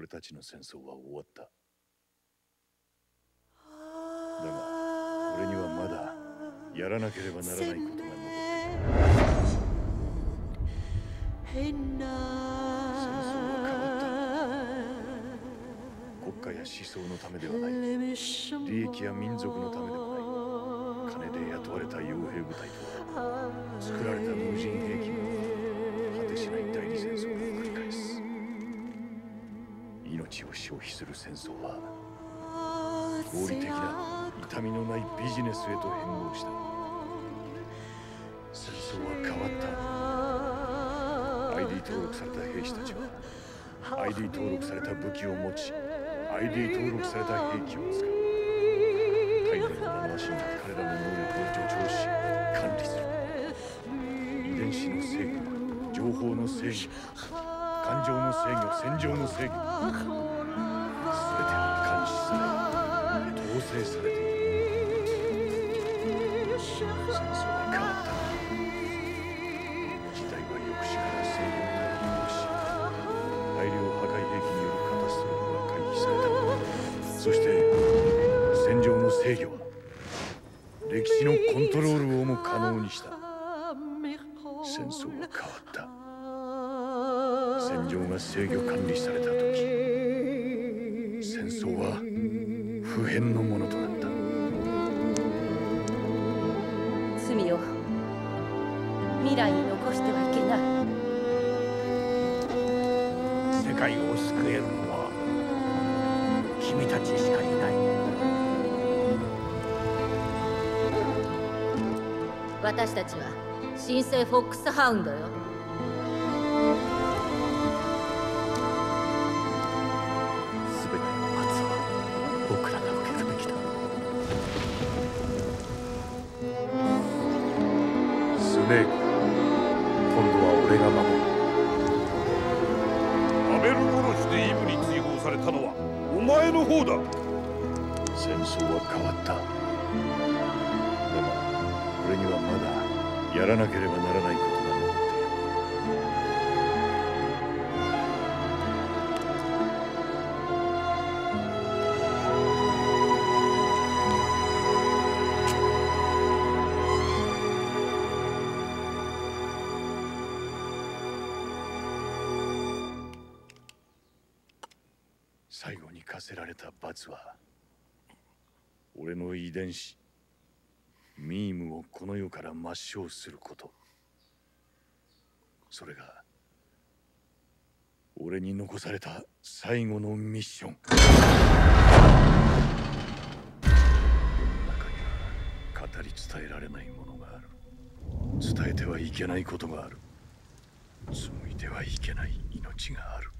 俺たちの戦争は終わった。だが俺にはまだやらなければならないことが残っている。戦争は変わった。国家や思想のためではない。利益や民族のためでもない。金で雇われた傭兵部隊とは。作られた無人兵器の果てしない代理戦争。を繰り返す命を消費する戦争は合理的な痛みのないビジネスへと変貌した。戦争は変わった。ID 登録された兵士たちは ID 登録された武器を持ち ID 登録された兵器を使う。体内のナノマシンが彼らの能力を助長し管理する。遺伝子の制御情報の制御。感情の制御戦場の制御全ては監視され統制されている戦争は変わった時代は抑止から制御に移行し大量破壊兵器によるカタストローフが回避されたそして戦場の制御は歴史のコントロールをも可能にした戦争は変わった。戦場が制御管理された時戦争は普遍のものとなった。罪を未来に残してはいけない。世界を救えるのは君たちしかいない。私たちは新生フォックスハウンドよスネーク今度は俺が守る。アベル殺しでイブに追放されたのはお前の方だ。戦争は変わった。だが俺にはまだやらなければならない最後に課せられた罰は俺の遺伝子ミームをこの世から抹消すること。それが俺に残された最後のミッション。世の中には語り伝えられないものがある。伝えてはいけないことがある。紡いではいけない命がある。